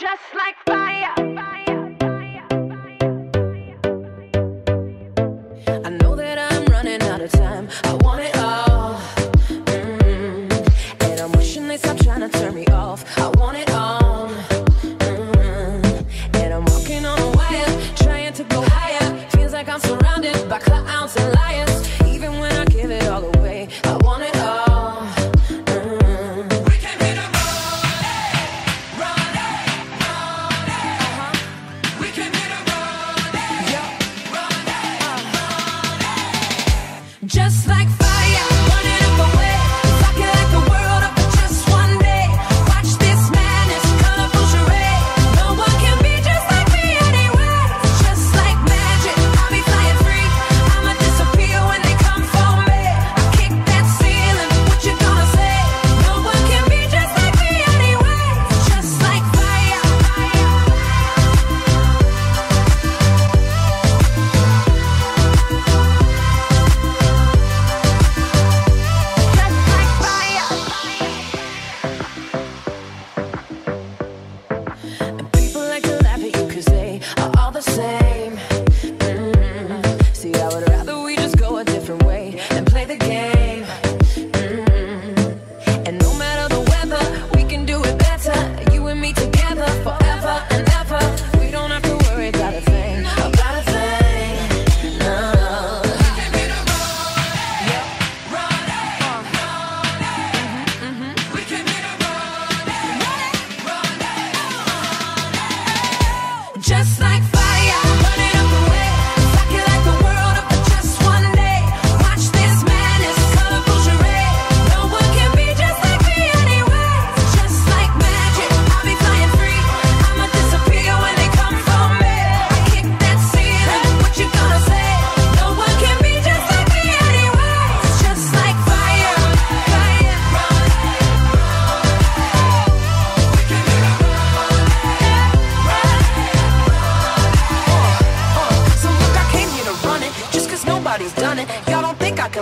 just like fire. I know that I'm running out of time. I want it all. Mm-hmm. And I'm wishing they stop trying to turn me off. I want it on. just like.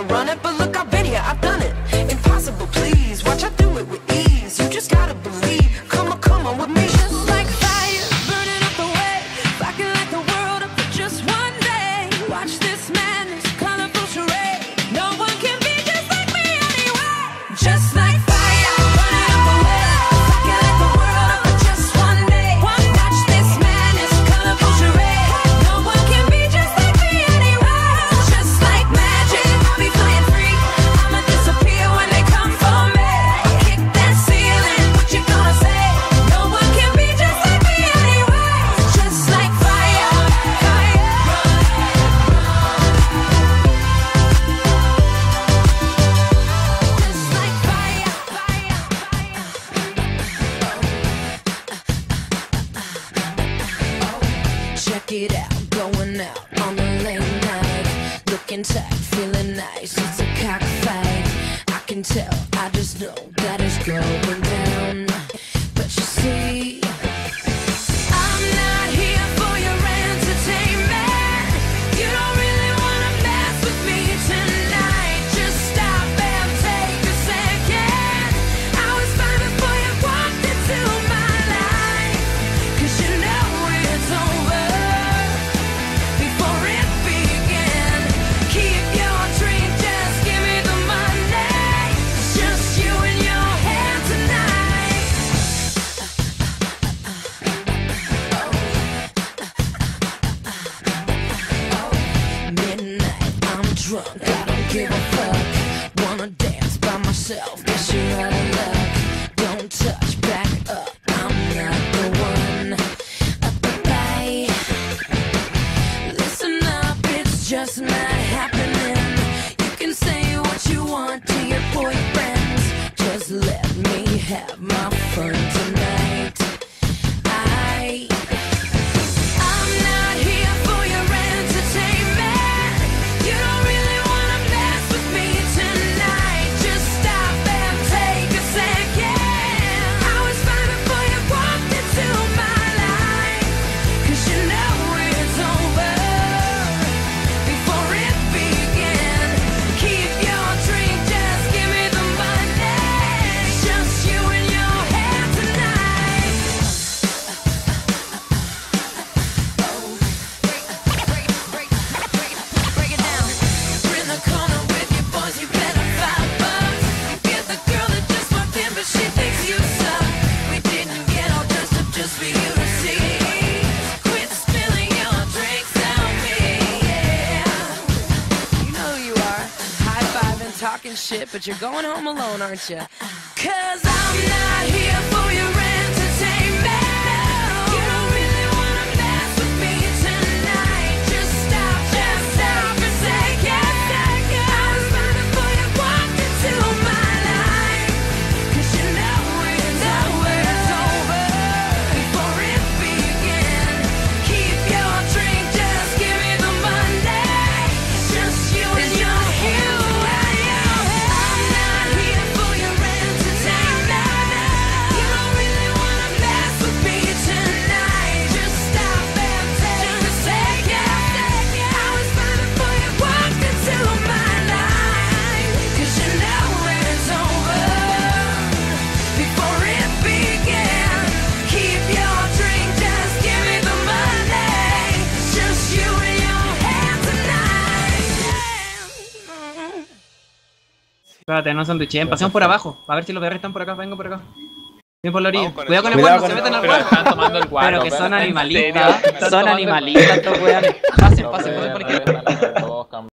run it it out, going out on the late night. Looking tight, feeling nice, it's a cockfight. I can tell, I just know that it's going down. But you see, give a fuck. Wanna dance by myself, guess you're out of luck. Don't touch, back up, I'm not the one. Up, bye. Listen up, it's just my. Shit, but you're going home alone, aren't you? Cause I'm not here for your Espérate, no sanduichen. Pasemos por abajo. A ver si los BR están por acá. Vengo por acá. Ven por la orilla. Con Cuidado con el Cuidado se meten al el- Pero guardo. están tomando el guardo. Pero que son ¿En animalistas. Son animalistas estos weones. Pasen, pasen, pasen por aquí.